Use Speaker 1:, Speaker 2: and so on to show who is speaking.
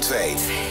Speaker 1: Twee.